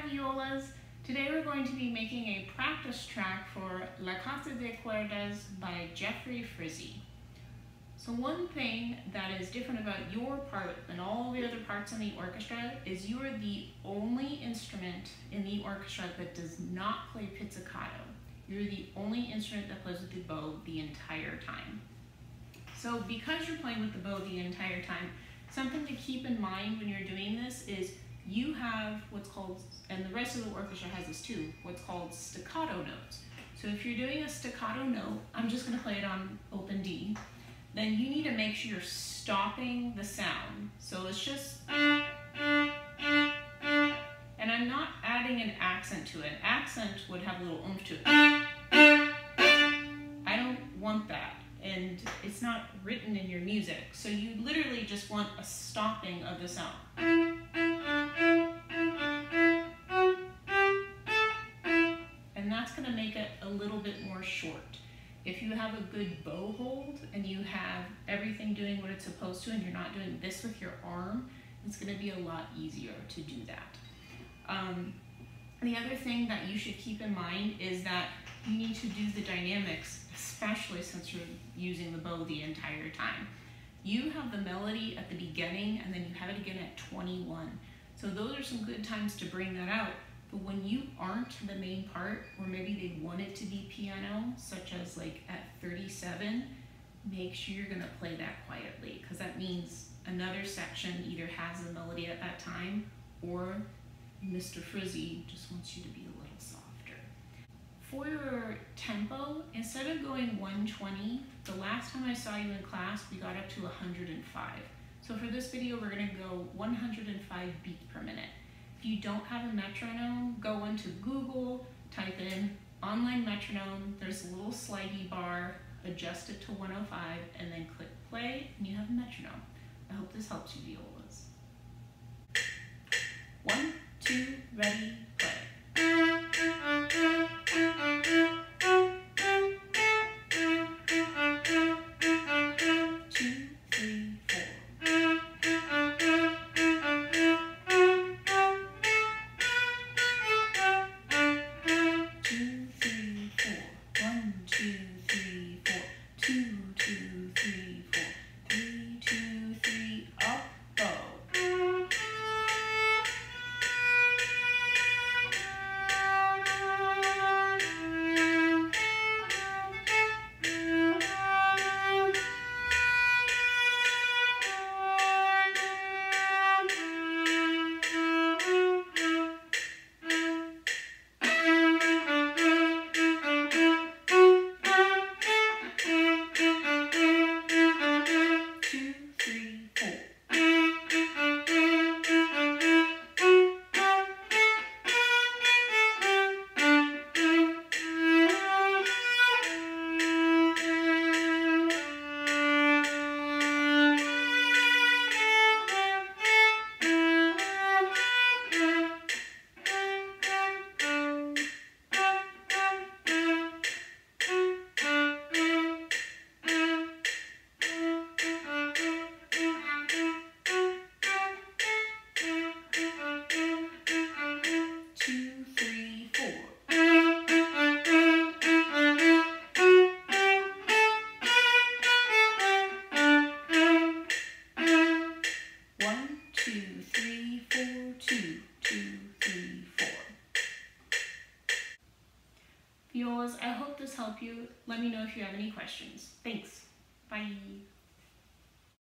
Hi violas! Today we're going to be making a practice track for La Casa de Cuerdas by Jeffrey Frizzi. So one thing that is different about your part than all the other parts in the orchestra is you are the only instrument in the orchestra that does not play pizzicato. You're the only instrument that plays with the bow the entire time. So because you're playing with the bow the entire time, something to keep in mind when you're doing this is you have what's called, and the rest of the orchestra has this too, what's called staccato notes. So if you're doing a staccato note, I'm just gonna play it on open D, then you need to make sure you're stopping the sound. So it's just, and I'm not adding an accent to it. Accent would have a little oomph to it. I don't want that and it's not written in your music. So you literally just want a stopping of the sound. Bit more short. If you have a good bow hold and you have everything doing what it's supposed to and you're not doing this with your arm, it's going to be a lot easier to do that. Um, the other thing that you should keep in mind is that you need to do the dynamics, especially since you're using the bow the entire time. You have the melody at the beginning and then you have it again at 21. So those are some good times to bring that out but when you aren't the main part, or maybe they want it to be piano, such as like at 37, make sure you're gonna play that quietly, because that means another section either has the melody at that time, or Mr. Frizzi just wants you to be a little softer. For your tempo, instead of going 120, the last time I saw you in class, we got up to 105. So for this video, we're gonna go 105 beats per minute. If you don't have a metronome, go into Google, type in online metronome, there's a little slidey bar, adjust it to 105, and then click play, and you have a metronome. I hope this helps you, violas. One, two, ready, Violas, I hope this helped you. Let me know if you have any questions. Thanks. Bye.